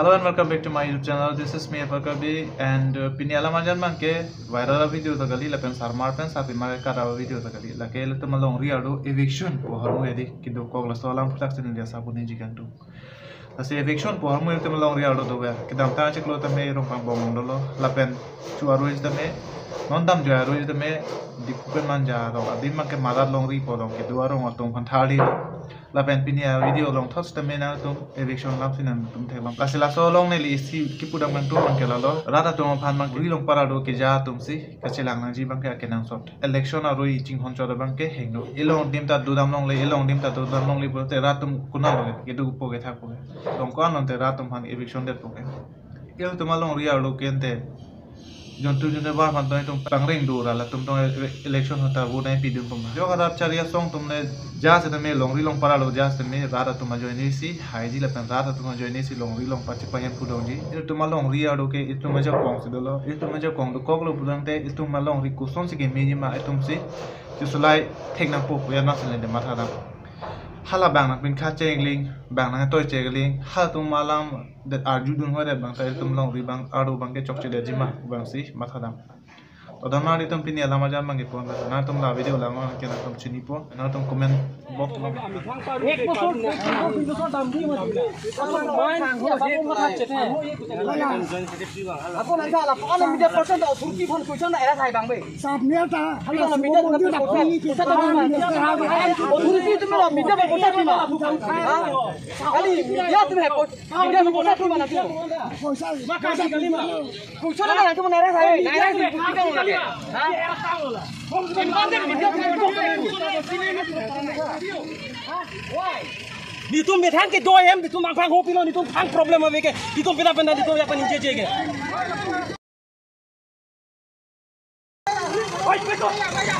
Hello and welcome back to my YouTube channel. This is me Afakabi and uh, pini alamajan mangke viral video ta gali lapen sarmar pen sapi mage kara video ta gali lake le tumalong riado eviction po harmu edi kido kogla solam production india sabu ni jigantu Asi eviction po harmu edi tumalong riado do ya kidam ta chiklo ta me rompang bomong dolo lapen chuaru is ta me non jo is ta me dipuken manja do adi mangke madar long ri po dong kido arong atong panthali la pen pinia video long thos ta mena tum eviction lam sinan tum the lam kasila so long ne li si ki pudam man to on kela lo rata tum phan mang ri long para do ke ja tum si kachilang nang ji bang ke kenang sot election a roi ching hon chod bang ke heng do ilong dim ta du dam long le ilong dim ta du dam long li bo te ratum kunal lo ke du po ke thak po ke long kon on te ratum phan eviction det po ke ke il tumalong ri ar lo kente it tum si ju sulai thek na pu ya hala bang nak bin kha cheng ling bang na toy che ling ha tum malam that arju dun hore bang ta tum long ri bang adu bang ke chok che jima bang si matha dam Adamlar dedim pini elama jamman gibi onlar. Nar tum lavi video ulama ki nar cini po. Nar tum box ke do em tum ang phang ho pilo ni tum phang problem ave ke ni tum pina pina ni tum ya pan je je ke oi pe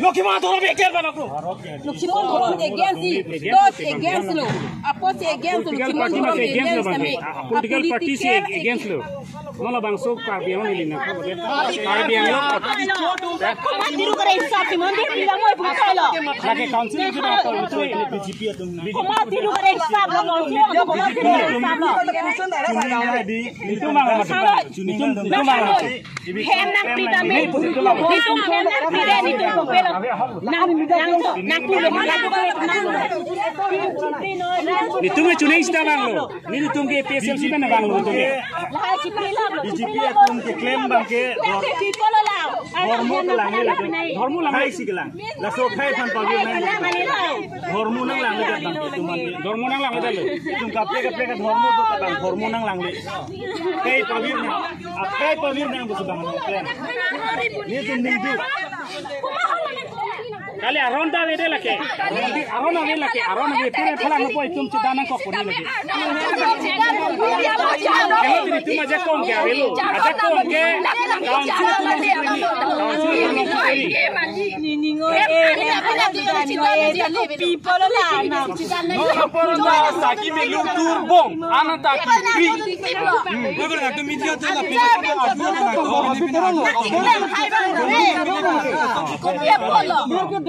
Look, man, don't be against them. Look, she won't hold against it. Not against them. Oppose against them. She won't hold against them. Political party is against them. No, no, bang, so far beyond the line. Far beyond the line. Diru kare hisab ki mandi pila mo ibu kala. Kare council ki ba kala to ile BJP ya tum. Kuma diru kare hisab la mo ki ko kuma diru kare hisab la. Itu mana? Itu mana? Itu mana? Henang prida itu henang prida ni nang nang nang Hormon में चुनाव इस्ता बांग लो नहीं तुम के पीएसएलसी में ना बांग लो तुम Lah cipri lah. बीजेपी तुम के क्लेम बांग के People lo lah. धर्म के लांगे लगे धर्म लांगे इसी के लांग लसो खाए फन पागे Lah mana lo. धर्म नंग लांगे जाता तुम धर्म नंग लांगे जाले तुम कपड़े कपड़े का धर्म तो तक धर्म नंग लांगे कई पविर ने आप कई पविर ने बस बांग ये तुम नहीं दो kali aron da wede lake aron ave lake aron ave pure phala no poi tum chidana ko kuni lake kelo tini tum aja kon ke avelo aja kon ke council tu ni ni council tu ni ni People lah. no kaporo da saki me lu tur bom ana ta ki pri Luego la tu media te la pena que ayuda na ko ni pina la puso to que que kama meno media te la pot price kama se ka churi lo la pot ger boso ger boso na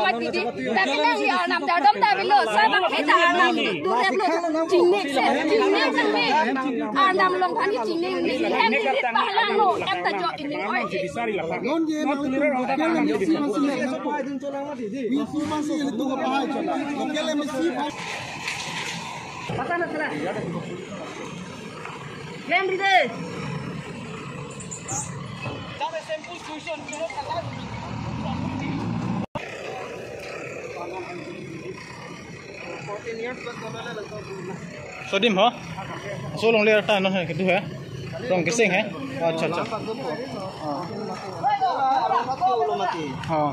mà tí tí ta cái này hiểu làm tao đâm ta bị lỡ sao bằng hết ta làm đủ đẹp luôn chính nên sẽ chính nên là mẹ à làm lòng thằng chính nên mình em thì biết bà là em ta cho em mình ơi non ye nó cũng cái là mình xí mang xí này nó phải đừng cho nó mà tí tí mình xí mang xí là tụi bà hai cho nó cái là mình xí phải Pata na sila. Ma'am, dito. Tapos, same position. Tulog ka lang. số sodium hả? Số lòng lê ta nó cái thứ hả lòng cái sinh hả अच्छा अच्छा हाँ हाँ